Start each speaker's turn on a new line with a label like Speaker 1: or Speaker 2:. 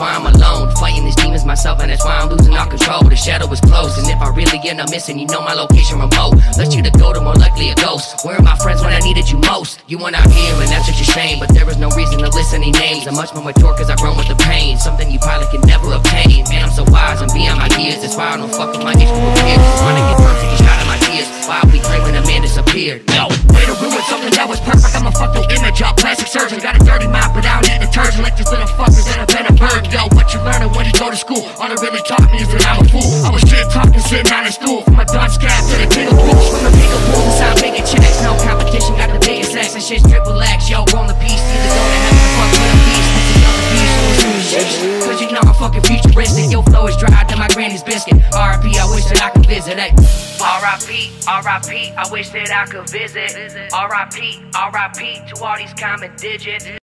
Speaker 1: why I'm alone. Fighting these demons myself, and that's why I'm losing all control. The shadow is close, and if I really end up missing, you know my location remote. Let you to go to more likely a ghost. Where are my friends when I needed you most? You weren't out here, and that's such a shame. But there is no reason to list any names. I'm much more mature cause I've grown with the pain. Something you probably can never obtain. Man, I'm so wise and beyond my years. That's why I don't fuck with my age group kids. Trying to get at my tears. Why we pray when a man disappeared? No, way to ruin something that was perfect. I'm a fucking image up. Plastic surgeon, got a dirty mouth, but I don't need detergent. Like these little fuckers go to school? All it really taught me is that I'm a fool. I was shit talking, sitting down in school. From a Dutch cap to the tingle pool. From the bigger pool, inside bigger checks. No competition, got the biggest sex. And shit's triple X. Yo, on the piece, either go to heaven or fuck with a another piece, it's. Cause you know I'm fucking futuristic. Your flow is drier than my granny's biscuit. RIP, I wish that I could visit. Hey. RIP, RIP, I wish that I could visit. RIP, RIP to all these common digits.